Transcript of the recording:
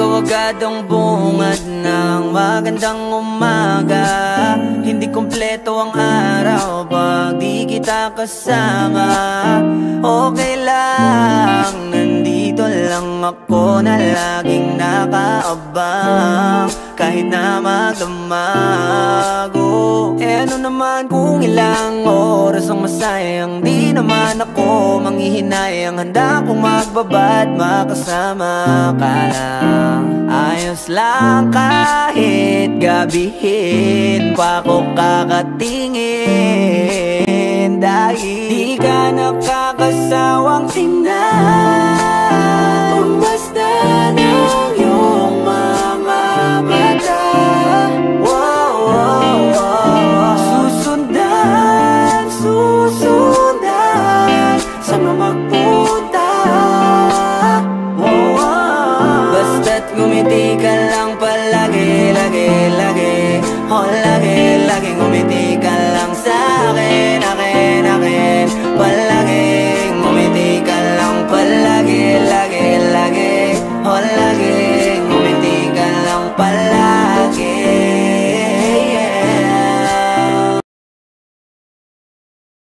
Delikadong bungad ng magandang umaga. Hindi kompleto ang araw pag di kita kasama. Okay lang, nandito lang ako na laging nakaabang. Kahit na magdamago Eh ano naman kung ilang oras ang masayang Di naman ako manghihinayang Handa kong magbabad makasama ka lang Ayos lang kahit gabihin pa ko kakatingin. Dahil di ka nakakasawang tingnan ka lang palagi, lagi, lagi. Oh, lagi, laging umiti ka lang sa akin, akin, akin. Palagi, umiti ka lang palagi, lagi, lagi. Oh,